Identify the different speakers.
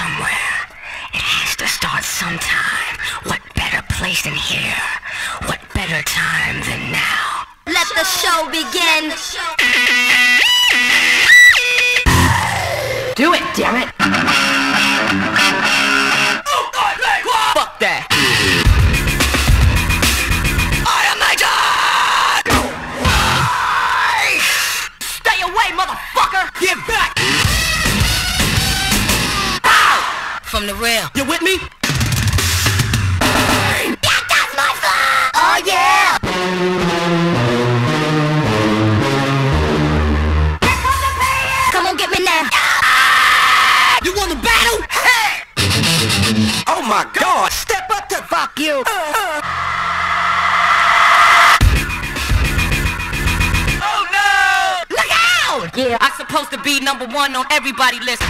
Speaker 1: somewhere. It has to start sometime. What better place than here? What better time than now?
Speaker 2: Let the show begin.
Speaker 1: Do it, damn it!
Speaker 3: Fuck that. Stay away, motherfucker! Get back!
Speaker 1: From the real.
Speaker 3: You with me?
Speaker 2: Oh yeah. Come on, get me now. Ah!
Speaker 3: You want to battle? Oh my god! Step up to fuck you! Uh, uh. Oh no! Look out!
Speaker 1: Yeah, I'm supposed to be number one on everybody list.